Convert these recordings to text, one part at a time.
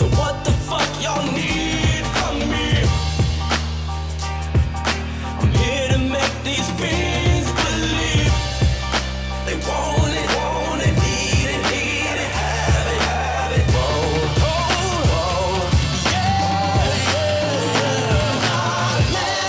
So what the fuck y'all need from me? I'm here to make these believe they want it, want it, need it, need it, have it, have it.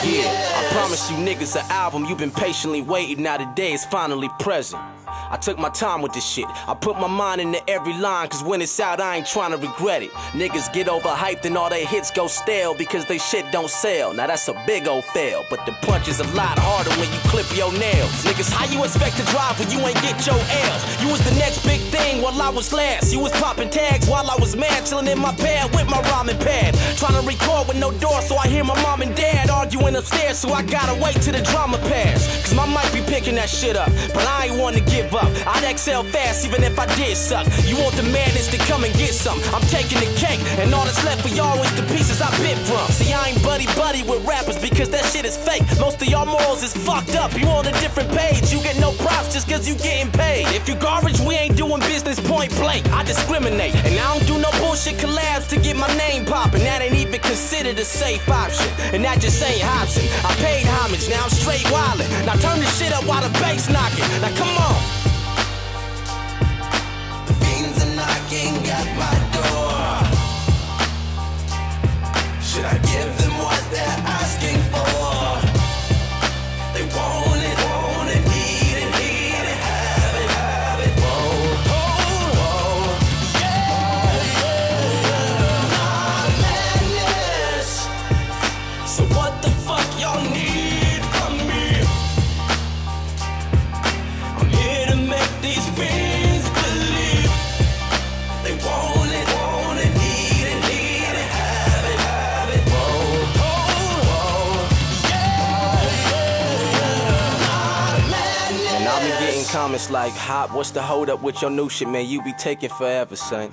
Yeah, I promise you niggas an album you've been patiently waiting. Now the day is finally present. I took my time with this shit. I put my mind into every line, cause when it's out, I ain't trying to regret it. Niggas get overhyped and all their hits go stale because they shit don't sell. Now that's a big old fail, but the punch is a lot harder when you clip your nails. Niggas, how you expect to drive when you ain't get your L's? You was the next big while I was last. You was popping tags while I was mad, chilling in my pad with my rhyming pad. Trying to record with no door, so I hear my mom and dad arguing upstairs, so I gotta wait till the drama pass. Cause my mic be picking that shit up, but I ain't to give up. I'd excel fast even if I did suck. You want the madness to come and get some. I'm taking the cake, and all that's left for y'all is the pieces I bit from. See, I ain't buddy buddy with rappers because that shit is fake. Most of y'all morals is fucked up. You on a different page. You get no props just cause you getting paid. If you garbage, point blank. I discriminate, and I don't do no bullshit collabs to get my name poppin'. That ain't even considered a safe option, and that just ain't Hopsin. I paid homage, now I'm straight wildin'. Now turn this shit up while the bass knockin'. Now come on. Comments like, Hop, what's the hold up with your new shit, man? You be taking forever, son.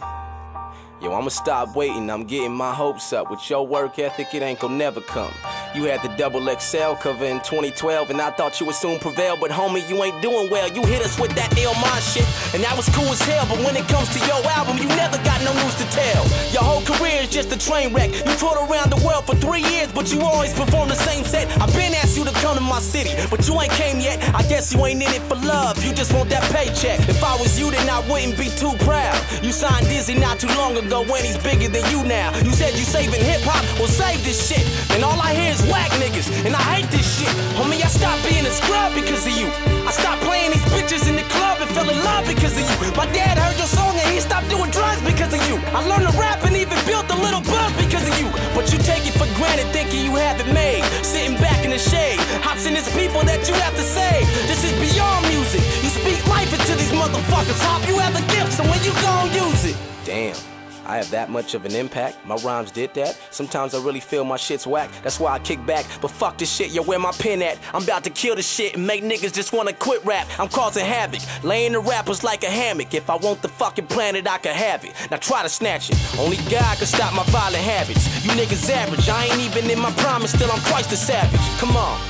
Yo, I'ma stop waiting, I'm getting my hopes up. With your work ethic, it ain't gonna never come. You had the double XL cover in 2012, and I thought you would soon prevail, but homie, you ain't doing well. You hit us with that ill mind shit, and that was cool as hell, but when it comes to your album, you never got no news to tell. Your whole career is just a train wreck. You toured around the world for three years, but you always perform the same set. I've been asked you to come to my city, but you ain't came yet. I guess you ain't in it for love, you just want that paycheck. If I was you, then I wouldn't be too proud. You signed Dizzy not too long ago when he's bigger than you now. You said you saving hip hop, well save this shit. And all I hear is whack niggas, and I hate this shit. Homie, I stopped being a scrub because of you. I stopped playing these bitches in the club and fell in love because of you. My dad heard your song and he stopped doing drugs because of you. I learned to rap and even built a little buzz because of you. But you take it for granted thinking you have it made. Sitting back in the shade, Hopsin it's people that you have to save. This is beyond music. You speak life into these motherfuckers. Hop, you have the gift, so when you gon' use it? Damn. I have that much of an impact. My rhymes did that. Sometimes I really feel my shit's whack. That's why I kick back. But fuck this shit, yo, where my pen at? I'm about to kill this shit and make niggas just wanna quit rap. I'm causing havoc, laying the rappers like a hammock. If I want the fucking planet, I can have it. Now try to snatch it. Only God can stop my violent habits. You niggas average. I ain't even in my prime and still I'm Christ the savage. Come on.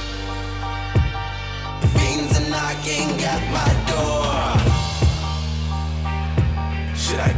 Fiends are knocking at my door. Should I